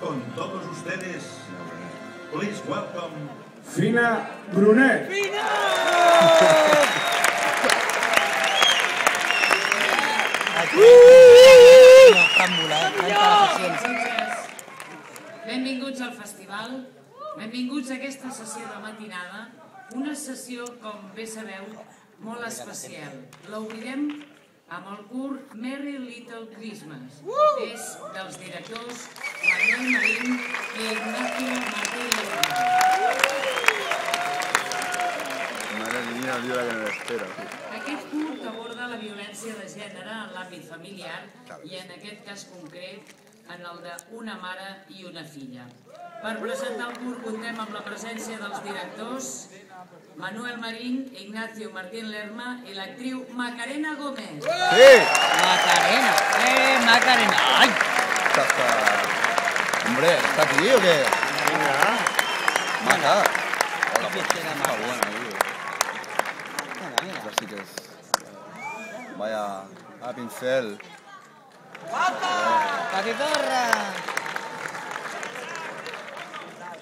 Con todos ustedes, please welcome Fina Brunet. Benvinguts al festival, benvinguts a aquesta sessió de matinada, una sessió, com bé sabeu, molt especial. L'obrirem amb el curt Merry Little Christmas. És dels directors Manuel Marín i Ignacio Martí Lorena. Madre mía, el día que me espera. Aquest curt aborda la violència de gènere en l'àmbit familiar i en aquest cas concret en el d'una mare i una filla. Per presentar el curt comptem amb la presència dels directors Manuel Marín, Ignacio Martín Lerma i l'actriu Macarena Gómez. ¡Sí! Macarena, eh, Macarena. ¡Ay! Está, está... Hombre, ¿está aquí o qué? Maca. Hola, pues, está buena, tío. Mira, mira. Esta sí que es... Vaya... A pincel. Patitorra.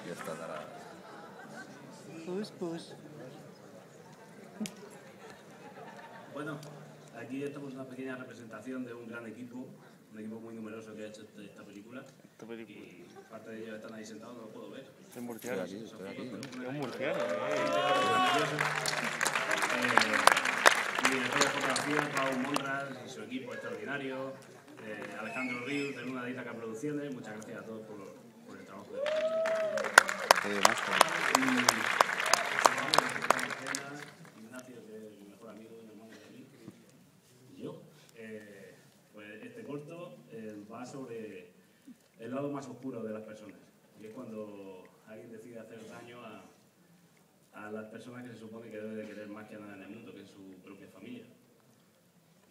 Y esta tarada. Pus, pus. Bueno, aquí estamos en una pequeña representación de un gran equipo, un equipo muy numeroso que ha hecho este- esta película. Y parte de ellos están ahí sentados, no lo puedo ver. Estoy aquí, estoy aquí. Eh, mi director de fotografía, Pau Monras y su equipo extraordinario, eh, Alejandro Ríos de Luna de Ítaca Producciones, muchas gracias a todos por, por el trabajo que hecho. Eh, majo. Ignacio, que es mi mejor amigo, mi hermano de mí, y yo. Eh, pues este va sobre el lado más oscuro de las personas, y es cuando alguien decide hacer daño a, a las personas que se supone que debe de querer más que nada en el mundo, que es su propia familia.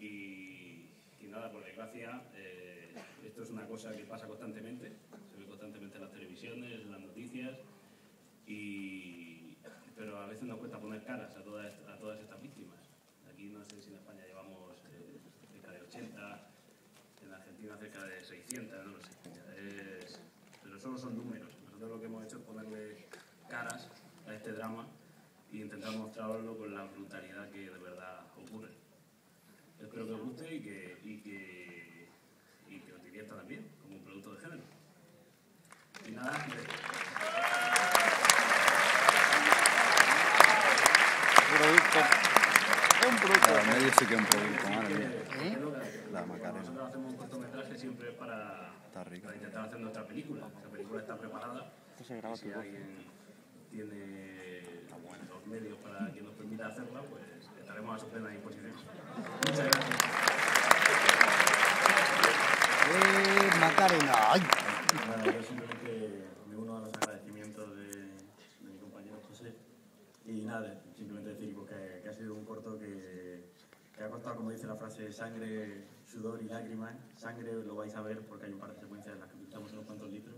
Y, y nada, por desgracia, eh, esto es una cosa que pasa constantemente, se ve constantemente en las televisiones, en las noticias, y, pero a veces nos cuesta poner caras a todas, a todas estas víctimas. Aquí no sé si en España llevamos eh, cerca de 80, en Argentina cerca de 600, no lo sé. Es- pero solo son números. Nosotros lo que hemos hecho es ponerle caras a este drama y intentar mostrarlo con la brutalidad que de verdad ocurre. Espero que os guste y que, y que, y que os divierta también, como un producto de género. Y nada, de- Claro, en medio sí que es un producto, madre mía. que- La Macarena. nosotros hacemos un cortometraje siempre para, para intentar hacer nuestra película. Esa película está preparada. Y si alguien tiene los medios para que nos permita hacerla, pues estaremos a su plena disposición. Muchas gracias. Eh, Macarena. ¡Ay! Bueno, yo simplemente me uno a los agradecimientos de, de mi compañero José. Y nada, simplemente decir pues, que, que ha sido un corto que, como dice la frase, sangre, sudor y lágrimas. Sangre lo vais a ver porque hay un par de secuencias en las que utilizamos unos cuantos litros.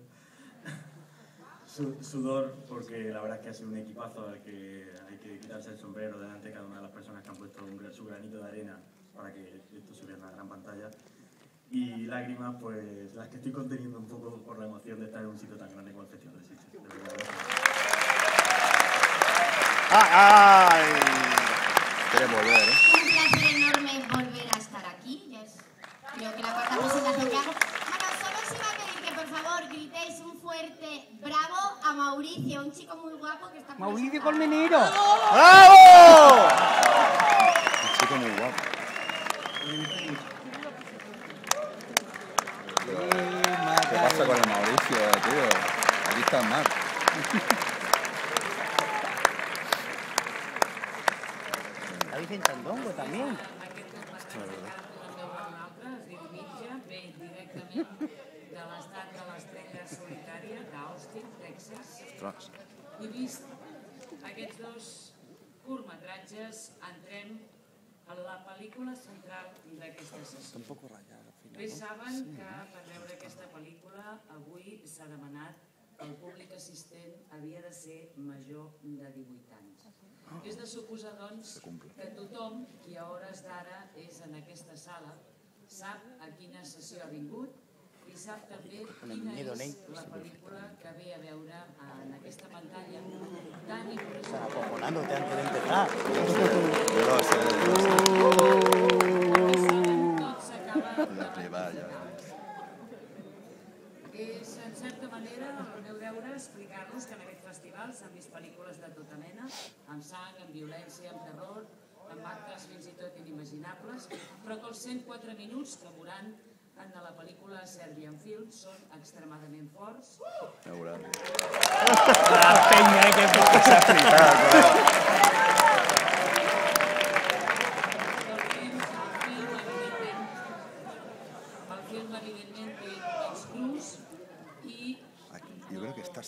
Su- sudor porque la verdad es que ha sido un equipazo al que hay que quitarse el sombrero delante de cada una de las personas que han puesto su granito de arena para que esto se vea en la gran pantalla. Y lágrimas, pues las que estoy conteniendo un poco por la emoción de estar en un sitio tan grande como el Festival de Sitges. ¡Ay! Quieres volver, ¿eh? Un placer enorme volver a estar aquí. Ya es, creo que la cuarta que hago. Bueno, solo os iba a pedir que por favor gritéis un fuerte bravo a Mauricio, un chico muy guapo que está por Mauricio Colmenero. ¡Bravo! Un chico muy guapo. ¿Qué pasa con el Mauricio, tío? Aquí está el mar. David en Chandongo también. De l'estat de l'estrella solitària d'Austin, Texas. Ostras. I vist aquests dos curtmetratges, entrem en la pel·lícula central d'aquesta sessió. Bé saben que per veure aquesta pel·lícula avui s'ha demanat que el públic assistent havia de ser major de 18 anys. És de suposar, doncs, que tothom qui a hores d'ara és en aquesta sala sap a quina sessió ha vingut i sap també quina és la pel·lícula que ve a veure en aquesta pantalla tan impressionant. acojonándote antes de empezar. Arribar ja. És, en certa manera, el meu deure explicar-los que en aquest festival s'han vist pel·lícules de tota mena, amb sang, amb violència, amb terror, amb actes fins i tot inimaginables, però que els 104 minuts que tant la pel·lícula Serbian Film són extremadament forts. La penya, que s'ha flipat. El que està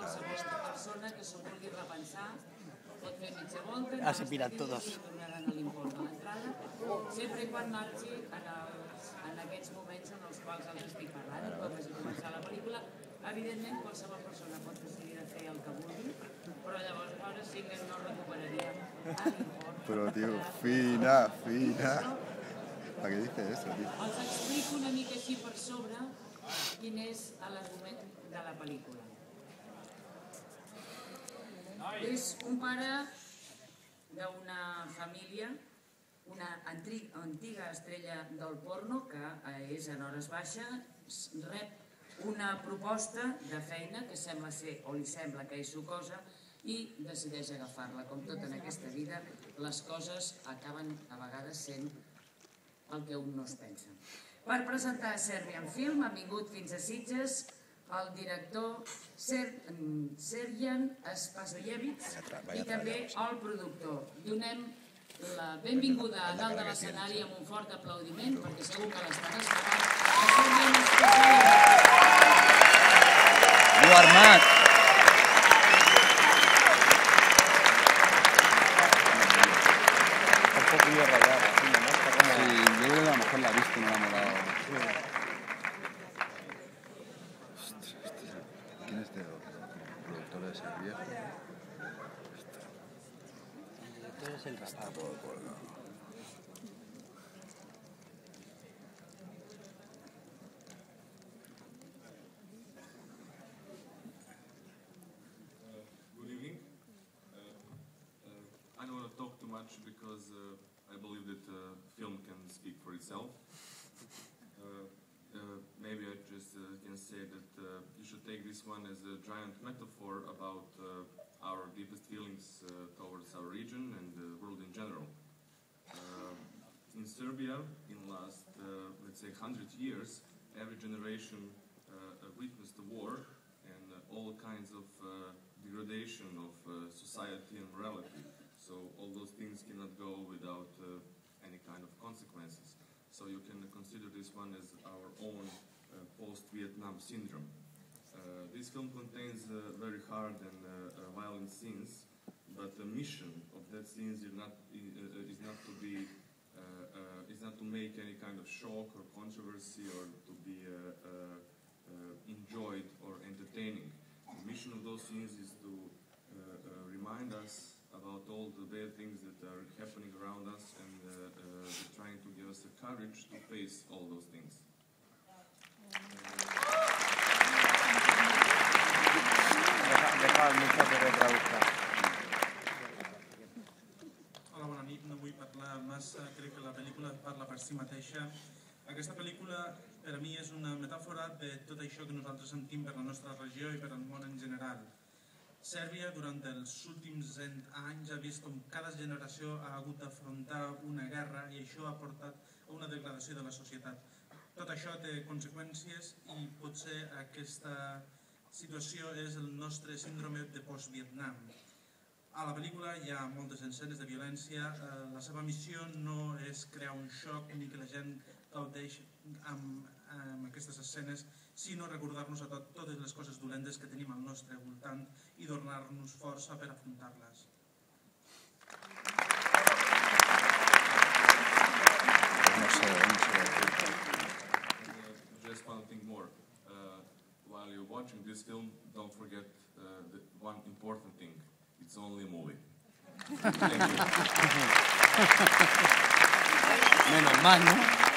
que persona que s'ho vulgui repensar pot fer mitja se mirat tots. Sempre i quan marxi en, els, en aquests moments en els quals els estic parlant, i quan vagi a començar la pel·lícula. Evidentment, qualsevol persona pot decidir de fer el que vulgui, però llavors ara sí que no recuperaríem. Pero tío, fina, fina. ¿Para qué dice eso, tío? Els explico una mica així per sobre quin és l'argument de la pel·lícula. És un pare d'una família, una antiga estrella del porno que eh, és en hores baixes, rep una proposta de feina que sembla ser, o li sembla que és sucosa, i decideix agafar-la. Com tot en aquesta vida, les coses acaben a vegades sent el que un no es pensa. Per presentar Serbian Film han vingut fins a Sitges el director Ser, mm, Serjan Spasojevic i també el productor. Donem la benvinguda a dalt de l'escenari amb un fort aplaudiment, perquè segur que l'estan esperant. ¡Viva Armat! Está un poquillo rayada, Tú eres el rapaz. Todo colgado. Good evening. Uh, uh, I don't want to talk too much because uh, I believe that uh, film can speak for itself. Uh, uh, maybe I just uh, can say that uh, you should take this one as a giant metaphor about uh, our deepest feelings uh, towards our region and the world in general. Uh, in Serbia, in last, uh, let's say, 100 years, every generation uh, uh, witnessed the war and uh, all kinds of uh, degradation of society and morality. So all those things cannot go without any kind of consequences. So you can consider this one as our own post-Vietnam syndrome. This film contains very hard and violent scenes, but the mission of that scenes is not is not to be is not to make any kind of shock or controversy or to be uh, uh, uh, enjoyed or entertaining. The mission of those scenes is to uh, uh, remind us about all the bad things that are happening around us and uh, uh, trying to give us the courage to face all those things. Si mateixa. Aquesta pel·lícula, per a mi, és una metàfora de tot això que nosaltres sentim per la nostra regió i per al món en general. Sèrbia, durant els últims 100 anys, ha vist com cada generació ha hagut d'afrontar una guerra i això ha portat a una degradació de la societat. Tot això té conseqüències i potser aquesta situació és el nostre síndrome de post-Vietnam. A la pel·lícula hi ha moltes escenes de violència. Eh, la seva missió no és crear un xoc ni que la gent gaudeix amb, amb aquestes escenes, sinó recordar-nos a tot, totes les coses dolentes que tenim al nostre voltant i donar-nos força per afrontar-les. More. Uh, while you're watching this film, don't forget uh, the one important thing. It's only a movie. Menos mal, ¿no?